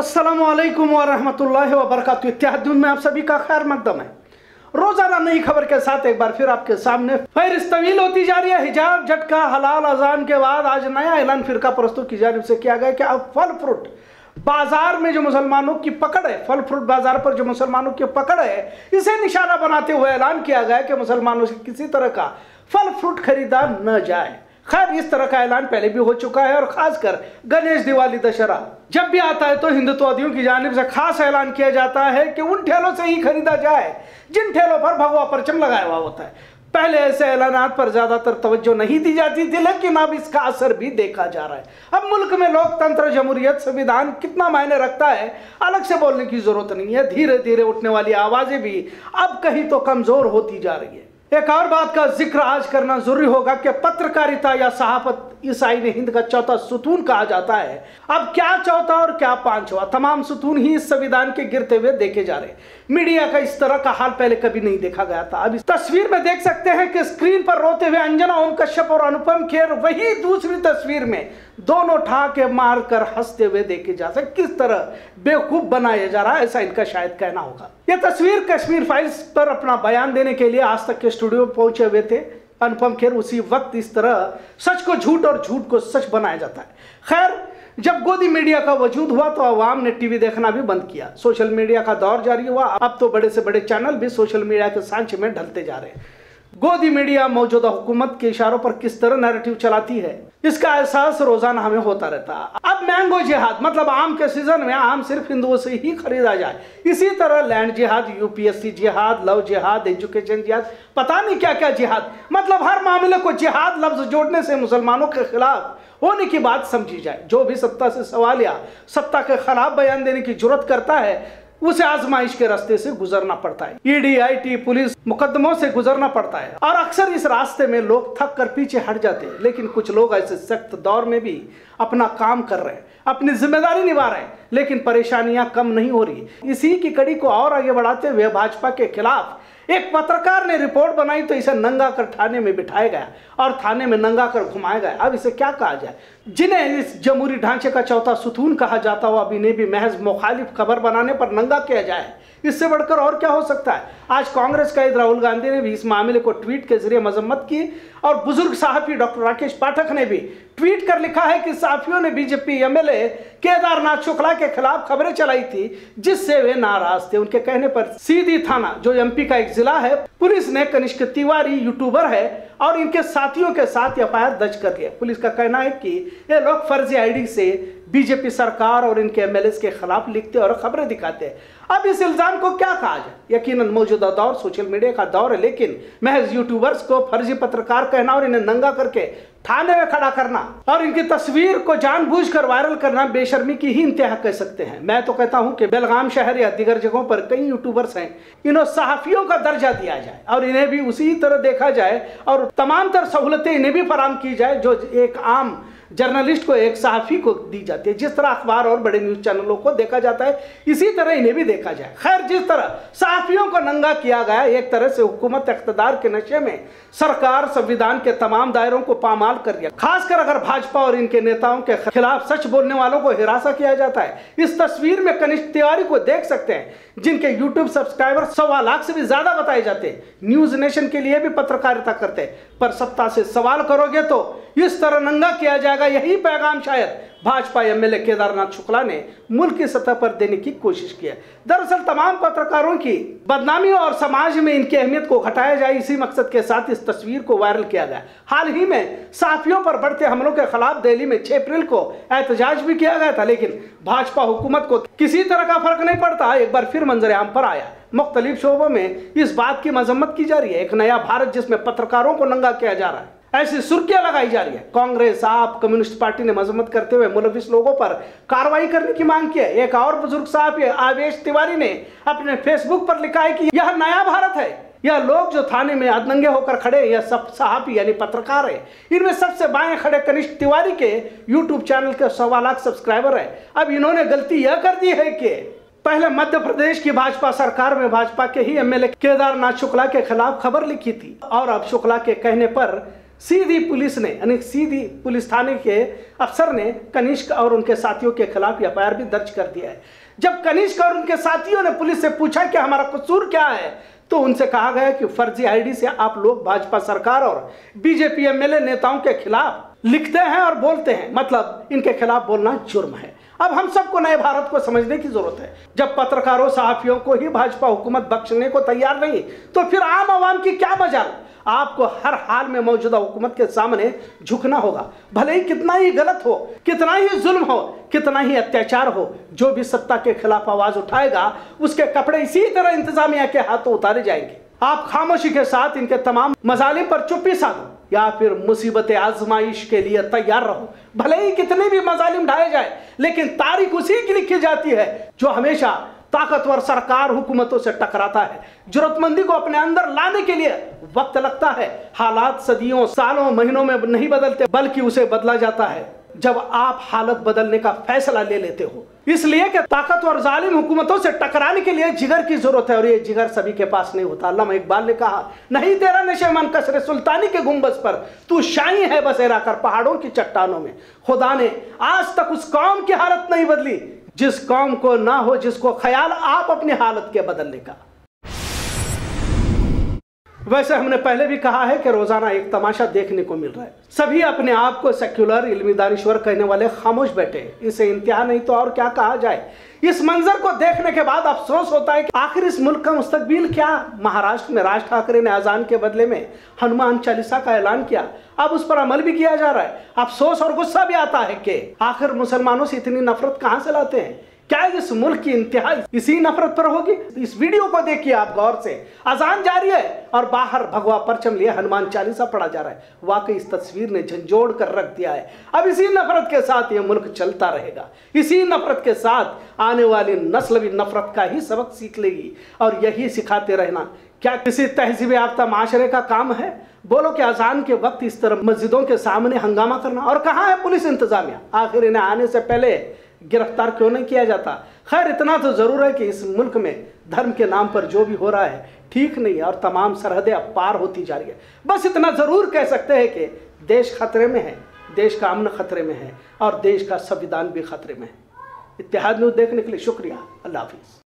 अस्सलाम वालेकुम वरहमतुल्लाहि वबरकातुहू। इत्तेहादुन में आप सभी का खैर मकदम है। रोज़ाना नई खबर के साथ एक बार फिर आपके सामने फहरिस्त तवील होती जा रही है। हिजाब, झटका, हलाल, अजान के बाद आज नया ऐलान फिरका प्रस्तुत की जानिब से किया गया कि अब फल फ्रूट बाज़ार में जो मुसलमानों की पकड़ है, फल फ्रूट बाज़ार पर जो मुसलमानों की पकड़ है, इसे निशाना बनाते हुए ऐलान किया गया कि मुसलमानों से किसी तरह का फल फ्रूट खरीदा न जाए। खैर, इस तरह का ऐलान पहले भी हो चुका है और खासकर गणेश दिवाली दशहरा। जब भी आता है तो हिंदुत्ववादियों की जानिब से खास ऐलान किया जाता है कि उन ठेलों से ही खरीदा जाए, जिन ठेलों पर भगवा परचम लगाया हुआ होता है। पहले ऐसे ऐलानात पर ज़्यादातर तवज्जो नहीं दी जाती थी, लेकिन अब इसका असर भी देखा जा रहा है। अब मुल्क में लोकतंत्र, जमहूरियत, संविधान कितना मायने रखता है, अलग से बोलने की ज़रूरत नहीं है। धीरे धीरे उठने वाली आवाज़ें भी अब कहीं तो कमज़ोर होती जा रही है। एक और बात का ज़िक्र आज करना ज़रूरी होगा कि पत्रकारिता या सहाफत इस आईन हिंद का चौथा सुतून कहा जाता है। अब क्या चौथा और क्या पांचवा? तमाम सुतून ही इस संविधान के गिरते हुए देखे जा रहे मीडिया का इस तरह का हाल पहले कभी नहीं देखा गया था। अब इस तस्वीर में देख सकते हैं कि स्क्रीन पर रोते हुए अंजना ओम कश्यप और अनुपम खेर वही दूसरी तस्वीर में दोनों ठहाके मार कर हँसते हुए देखे जा सकते किस तरह बेवकूफ़ बनाया जा रहा है, ऐसा इनका शायद कहना होगा। यह तस्वीर कश्मीर फाइल्स पर अपना बयान देने के लिए आज तक के स्टूडियो पहुँचे हुए थे। अनुपम खेर, उसी वक्त इस तरह सच को झूठ और झूठ को सच बनाया जाता है। खैर, जब गोदी मीडिया का वजूद हुआ तो आवाम ने टीवी देखना भी बंद किया। सोशल मीडिया का दौर जारी हुआ। अब तो बड़े से बड़े चैनल भी सोशल मीडिया के सांचे में ढलते जा रहे हैं। गोदी मीडिया मौजूदा हुकूमत के इशारों पर किस तरह नैरेटिव चलाती है, इसका एहसास रोज़ाना हमें होता रहता। है अब मैंगो जिहाद मतलब आम के सीज़न में आम सिर्फ़ हिंदुओं से ही खरीदा जाए। इसी तरह लैंड जिहाद यूपीएससी जिहाद लव जिहाद एजुकेशन जिहाद पता नहीं क्या क्या जिहाद मतलब हर मामले को जिहाद लफ्ज जोड़ने से मुसलमानों के खिलाफ होने की बात समझी जाए। जो भी सत्ता से सवाल या सत्ता के खिलाफ बयान देने की ज़रूरत करता है उसे आजमाइश के रास्ते से गुजरना पड़ता है। ईडी आईटी पुलिस मुकदमों से गुजरना पड़ता है और अक्सर इस रास्ते में लोग थक कर पीछे हट जाते हैं। लेकिन कुछ लोग ऐसे सख्त दौर में भी अपना काम कर रहे हैं, अपनी ज़िम्मेदारी निभा रहे हैं, लेकिन परेशानियाँ कम नहीं हो रही। इसी की कड़ी को और आगे बढ़ाते हुए भाजपा के खिलाफ एक पत्रकार ने रिपोर्ट बनाई तो इसे नंगा कर थाने में बिठाया गया और थाने में नंगा कर घुमाया गया। अब इसे क्या कहा जाए? जिन्हें इस जमहूरी ढांचे का चौथा सुतून कहा जाता हुआ अब इन्हें भी महज मुखालिफ खबर बनाने पर नंगा किया जाए। इससे बढ़कर और क्या हो सकता है? आज कांग्रेस का राहुल गांधी ने भी इस मामले को ट्वीट के ज़रिए मजम्मत की और बुज़ुर्ग साहबी डॉक्टर राकेश पाठक ने भी ट्वीट कर लिखा है कि साफियों ने बीजेपी एमएलए केदारनाथ शुक्ला के खिलाफ खबरें चलाई थी, जिससे वे नाराज़ थे। उनके कहने पर सीधी थाना, जो एमपी का एक जिला है, पुलिस ने कनिष्क तिवारी यूट्यूबर है और इनके साथियों के साथ एफआईआर दर्ज कर लिया। पुलिस का कहना है कि ये लोग फर्जी आईडी से बीजेपी सरकार और इनके एमएलए के खिलाफ लिखते और खबरें दिखाते हैं। अब इस इल्ज़ाम को क्या कहा जाए? यकीनन मौजूदा दौर, सोशल मीडिया का दौर है, लेकिन महज यूट्यूबर्स को फर्जी पत्रकार कहना और इन्हें नंगा करके थाने में खड़ा करना और इनकी तस्वीर को जानबूझकर वायरल करना बेशर्मी की ही इंतहा कह सकते हैं। मैं तो कहता हूँ कि बेलगाम शहर या दिगर जगहों पर कई यूट्यूबर्स हैं। इन्हें सहाफियों का दर्जा दिया जाए और इन्हें भी उसी तरह देखा जाए और तमाम तर सहूलतें इन्हें भी फराम की जाए जो एक आम जर्नलिस्ट को, एक सहाफ़ी को दी जाती है। जिस तरह अखबार और बड़े न्यूज़ चैनलों को देखा जाता है, इसी तरह इन्हें भी देखा जाए। खैर, जिस तरह सहाफ़ियों को नंगा किया गया, एक तरह से हुकूमत इकतदार के नशे में सरकार, संविधान के तमाम दायरों को पामाल कर दिया। खासकर अगर भाजपा और इनके नेताओं के खिलाफ सच बोलने वालों को हिरासा किया जाता है। इस तस्वीर में कनिष्ठ तिवारी को देख सकते हैं, जिनके यूट्यूब सब्सक्राइबर सवा लाख से भी ज़्यादा बताए जाते हैं। न्यूज़ नेशन के लिए भी पत्रकारिता करते हैं। पर सत्ता से सवाल करोगे तो इस तरह नंगा किया जाएगा यही पैगाम शायद भाजपा एमएलए केदारनाथ शुक्ला ने मुल्क की सतह पर देने की कोशिश की है। दरअसल तमाम पत्रकारों की बदनामी और समाज में इनकी अहमियत को घटाया जाए, इसी मकसद के साथ इस तस्वीर को वायरल किया गया। हाल ही में साथियों पर बढ़ते हमलों के खिलाफ दिल्ली में छह अप्रैल को एहतजाज भी किया गया था, लेकिन भाजपा हुकूमत को किसी तरह का फ़र्क नहीं पड़ता। एक बार फिर मंजर आम पर आया। मुख्तलिफ़ शोबों में इस बात की मजम्मत की जा रही है। एक नया भारत जिसमें पत्रकारों को नंगा किया जा रहा है। ऐसी सुर्खियाँ लगाई जा रही है। कांग्रेस, आप, कम्युनिस्ट पार्टी ने मजम्मत करते हुए मुलविस लोगों पर कार्रवाई करने की मांग की है। एक और बुज़ुर्ग साहब आवेश तिवारी ने अपने फेसबुक पर लिखा है कि यह नया भारत है। यह लोग जो थाने में अदनंगे होकर खड़े यह सब साहबी यानी पत्रकार है। इनमें सबसे बाएँ खड़े कनिष्ठ तिवारी के यूट्यूब चैनल के सवा लाख सब्सक्राइबर है। अब इन्होंने गलती यह कर दी है कि पहले मध्य प्रदेश की भाजपा सरकार में भाजपा के ही एमएलए केदारनाथ शुक्ला के खिलाफ खबर लिखी थी और अब शुक्ला के कहने पर सीधी पुलिस ने, यानी सीधी पुलिस थाने के अफसर ने कनिष्क और उनके साथियों के खिलाफ एफ़ आई भी दर्ज कर दिया है। जब कनिष्क और उनके साथियों ने पुलिस से पूछा कि हमारा कसूर क्या है तो उनसे कहा गया कि फर्जी आईडी से आप लोग भाजपा सरकार और बीजेपी एमएलए नेताओं के खिलाफ लिखते हैं और बोलते हैं। मतलब इनके खिलाफ बोलना जुर्म है। अब हम सबको नए भारत को समझने की ज़रूरत है। जब पत्रकारों, सहाफियों को ही भाजपा हुकूमत बख्शने को तैयार नहीं तो फिर आम आवाम की क्या मजाल आपको हर हाल में मौजूदा हुकूमत के सामने झुकना होगा। भले ही कितना ही गलत हो, कितना ही जुल्म हो, कितना ही अत्याचार हो, जो भी सत्ता के खिलाफ आवाज़ उठाएगा, उसके कपड़े इसी तरह इंतजामिया के हाथों उतारे जाएँगे। आप खामोशी के साथ इनके तमाम मजालिम पर चुप्पी साधो। या फिर मुसीबत आजमाइश के लिए तैयार रहो। भले ही कितने भी मजालिम ढाए जाए, लेकिन तारीख उसी की लिखी जाती है जो हमेशा ताकतवर सरकार हुकूमतों से टकराता है। जरूरतमंदी को अपने अंदर लाने के लिए वक्त लगता है। हालात सदियों, सालों, महीनों में नहीं बदलते, बल्कि उसे बदला जाता है। जब आप हालत बदलने का फैसला ले लेते हो इसलिए कि ताकतवर जालिम हुकूमतों से टकराने के लिए जिगर की ज़रूरत है और ये जिगर सभी के पास नहीं होता। अल्लाह इकबाल ने कहा, नहीं तेरा नशे मन कसरे सुल्तानी के गुम्बस पर, तू शाही है बसेरा कर पहाड़ों की चट्टानों में। खुदा ने आज तक उस कौम की हालत नहीं बदली, जिस कौम को ना हो, जिसको ख्याल आप अपनी हालत के बदलने का। वैसे हमने पहले भी कहा है कि रोज़ाना एक तमाशा देखने को मिल रहा है। सभी अपने आप को सेक्युलर इल्मी दानिश्वर कहने वाले खामोश बैठे इसे इंतहा नहीं तो और क्या कहा जाए? इस मंजर को देखने के बाद अफसोस होता है कि आखिर इस मुल्क का मुस्तकबिल क्या? महाराष्ट्र में राज ठाकरे ने अजान के बदले में हनुमान चालीसा का ऐलान किया। अब उस पर अमल भी किया जा रहा है। अफसोस और गुस्सा भी आता है कि आखिर मुसलमानों से इतनी नफरत कहाँ से लाते हैं? क्या इस मुल्क की इंतहा इसी नफरत पर होगी? इस वीडियो को देखिए आप गौर से। अजान जारी है और बाहर भगवा परचम लिए हनुमान चालीसा पढ़ा जा रहा है। वाकई इस तस्वीर ने झंझोड़ कर रख दिया है। अब इसी नफरत के साथ ये मुल्क चलता रहेगा। इसी नफरत के साथ आने वाली नस्ल भी नफरत का ही सबक सीख लेगी। और यही सिखाते रहना। क्या किसी तहजीब याफ्ता माशरे का काम है? बोलो कि अजान के वक्त इस तरह मस्जिदों के सामने हंगामा करना। और कहाँ है पुलिस इंतजामिया? आखिर इन्हें आने से पहले गिरफ़्तार क्यों नहीं किया जाता? खैर, इतना तो ज़रूर है कि इस मुल्क में धर्म के नाम पर जो भी हो रहा है, ठीक नहीं है और तमाम सरहदें अब पार होती जा रही है। बस इतना ज़रूर कह सकते हैं कि देश खतरे में है, देश का अमन खतरे में है और देश का संविधान भी खतरे में है। इतिहाद न्यूज़ देखने के लिए शुक्रिया। अल्लाह हाफिज़।